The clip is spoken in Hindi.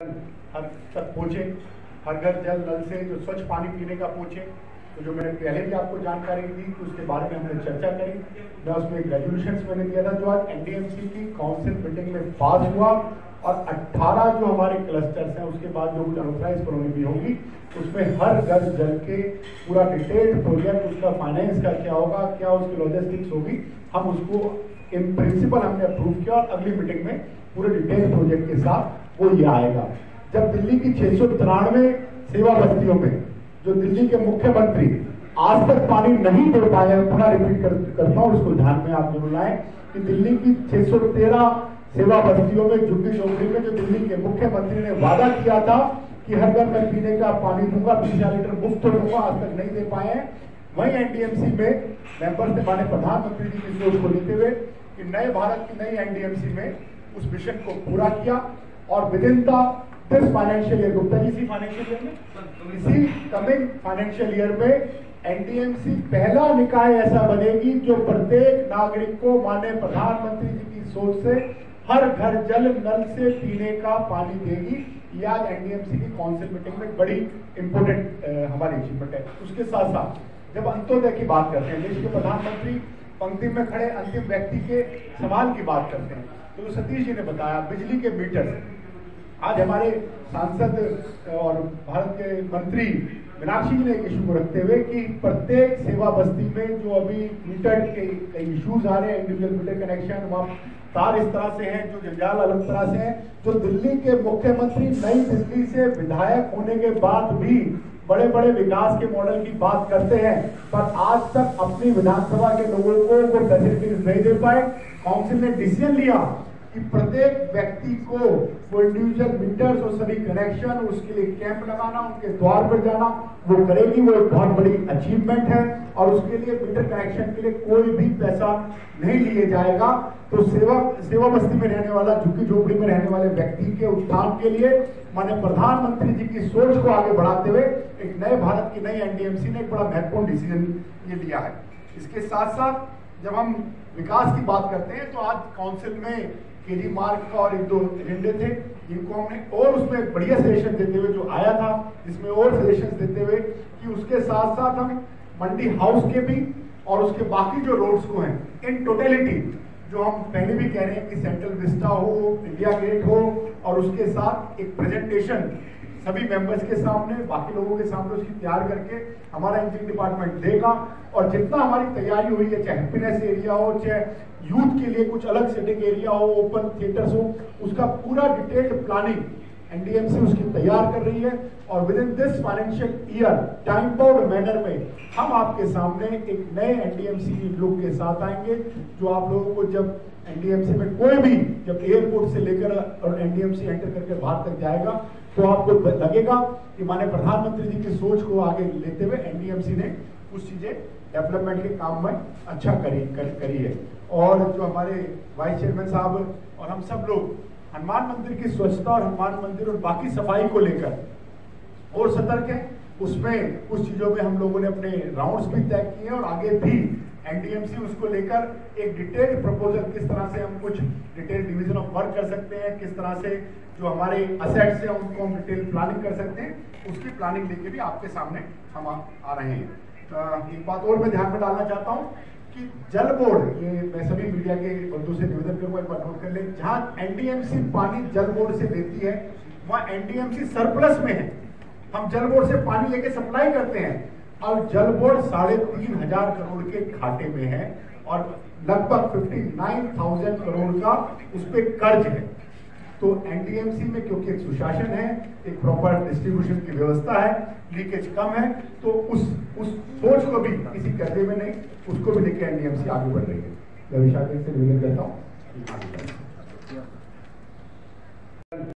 हर तक पहुँचे, हर घर, जल, नल से जो स्वच्छ पानी पीने का पहुँचे तो जो मैंने पहले भी आपको जानकारी दी तो उसके बारे में हमने चर्चा करी। मैं उसमें एक रेजोल्यूशन मैंने दिया था जो आज एनडीएमसी की काउंसिल मीटिंग में पास हुआ और 18 जो हमारे क्लस्टर्स हैं, उसके बाद जो कुछ अनऑथराइज कॉलोनी भी होगी, उसमें हर घर, जल के पूरा डिटेल्ड प्रोजेक्ट उसका फाइनेंस का क्या होगा, क्या उसकी लॉजिस्टिक्स होगी, हम उसको इन प्रिंसिपल हमने अप्रूव किया और अगली मीटिंग में पूरे डिटेल प्रोजेक्ट के साथ वो ये आएगा। जब दिल्ली की छह सौ तिरानवे सेवा बस्तियों में जो दिल्ली के मुख्यमंत्री आज तक पानी नहीं दे पाए पुनः रिपीट कर, करता हूँ उसको ध्यान में आप ज़रूर लाएँ कि दिल्ली की 613 सेवा बस्तियों में झुग्गी झोपड़ी में जो दिल्ली के मुख्यमंत्री ने वादा किया था कि हर घर में पीने का पानी दूँगा बीस हज़ार लीटर मुफ़्त दूँगा आज तक नहीं दे पाए हैं। वही एनडीएमसी में मेंबर्स ने माने प्रधानमंत्री जी की सोच को लेते हुए कि नए भारत की नई एनडीएमसी में उस मिशन को पूरा किया और within the this financial year Gupta ji इसी फाइनेंशियल ईयर में? इसी कमिंग फाइनेंशियल ईयर में एनडीएमसी पहला निकाय ऐसा बनेगी जो प्रत्येक नागरिक को माने प्रधानमंत्री जी की सोच से हर घर जल नल से पीने का पानी देगी। ये आज एनडीएमसी की काउंसिल मीटिंग में बड़ी इंपोर्टेंट हमारी अचीवमेंट है। उसके साथ साथ जब अंत्योदय की बात करते हैं देश के प्रधानमंत्री पंक्ति में खड़े अंतिम व्यक्ति के सवाल की बात करते हैं। तो सतीश जी ने बताया, बिजली के मीटर। आज हमारे सांसद और भारत के मंत्री मीनाक्षी जी ने एक इशू को रखते हुए कि प्रत्येक सेवा बस्ती में जो अभी मीटर के कई इश्यूज़ आ रहे हैं, इंडिविजुअल मीटर कनेक्शन, वहाँ तार इस तरह से हैं, जो जंजाल अलग तरह से हैं, जो दिल्ली के मुख्यमंत्री नई दिल्ली से विधायक होने के बाद भी बड़े बड़े विकास के मॉडल की बात करते हैं, पर आज तक अपनी विधानसभा के लोगों को फैसिलिटीज़ नहीं दे पाए। काउंसिल ने डिसीज़न लिया? कि प्रत्येक व्यक्ति को वो इंडिविजुअल मीटर्स और सभी कनेक्शन उसके लिए कैंप लगाना, उनके द्वार पर जाना, वो करेगी, वो एक बहुत बड़ी अचीवमेंट है। और उसके लिए मीटर कनेक्शन के लिए कोई भी पैसा नहीं लिए जाएगा। तो सेवा सेवा बस्ती में रहने वाला, झुग्गी झोपड़ी में रहने वाले व्यक्ति के उत्थान के लिए माने प्रधानमंत्री जी की सोच को आगे बढ़ाते हुए एक नए भारत की नई एनडीएमसी ने एक बड़ा महत्वपूर्ण डिसीज़न ये लिया है। इसके साथ साथ जब हम विकास की बात करते हैं तो आज काउंसिल में केजी मार्क का और एक दो एजेंडे थे, जिनको हमने और उसमें बढ़िया सजेशन देते हुए, जो आया था, इसमें और सजेशन देते हुए कि उसके साथ साथ हम मंडी हाउस के भी और उसके बाकी जो रोड्स को हैं इन टोटेलिटी जो हम पहले भी कह रहे हैं कि सेंट्रल विस्टा हो इंडिया गेट हो, और उसके साथ एक प्रेजेंटेशन सभी मेंबर्स के सामने, बाकी लोगों के सामने उसकी तैयार करके हमारा इंजीनियरिंग डिपार्टमेंट देगा। और जितना हमारी तैयारी हुई है, चाहे हैप्पीनेस एरिया हो, चाहे यूथ के लिए कुछ अलग सेटिंग एरिया हो ओपन थिएटर्स हो, उसका पूरा डिटेल्ड प्लानिंग एनडीएमसी उसकी तैयार कर रही है और within this financial year time bound manner में हम आपके सामने एक नए एनडीएमसी लुक के साथ आएँगे जो आप लोगों को जब एनडीएमसी में कोई भी जब एयरपोर्ट से लेकर और एनडीएमसी एंटर करके बाहर तक जाएगा तो आपको लगेगा कि माने प्रधानमंत्री जी की सोच को आगे लेते हुए एनडीएमसी ने कुछ चीज़ें डेवलपमेंट के काम में अच्छा करी कर, करी है। और जो हमारे वाइस चेयरमैन साहब और हम सब लोग हनुमान मंदिर की स्वच्छता और हनुमान मंदिर और बाकी सफ़ाई को लेकर। और सतर्क है उसमें कुछ चीज़ों में हम लोगों ने अपने राउंड्स भी तय किए और आगे भी एनडीएमसी उसको लेकर एक डिटेल्ड प्रपोजल किस तरह से हम कुछ डिटेल डिवीज़न ऑफ़ वर्क कर सकते हैं किस तरह से जो हमारे असेट्स हैं उनको हम डिटेल प्लानिंग कर सकते हैं उसकी प्लानिंग लेके भी आपके सामने हम आ, आ रहे हैं। एक बात और मैं ध्यान में डालना चाहता हूँ कि जल बोर्ड, ये मैं सभी मीडिया के बंधु से निवेदन करूँगा, एक बार नोट कर ले, जहाँ एनडीएमसी पानी जल बोर्ड से लेती है, वहाँ एनडीएमसी सरप्लस में है। हम जल बोर्ड से पानी लेके सप्लाई करते हैं, और जल बोर्ड साढ़े तीन हज़ार करोड़ के घाटे में है, और लगभग फिफ्टी नाइन थाउज़ेंड करोड़ का उस पर कर्ज है। तो एनडीएमसी में क्योंकि एक सुशासन है, एक प्रॉपर डिस्ट्रीब्यूशन की व्यवस्था है लीकेज कम है तो उस उस सोच को भी किसी कहते में नहीं, उसको भी लेकर एनडीएमसी आगे बढ़ रही है। मैं से निवेदन करता हूँ।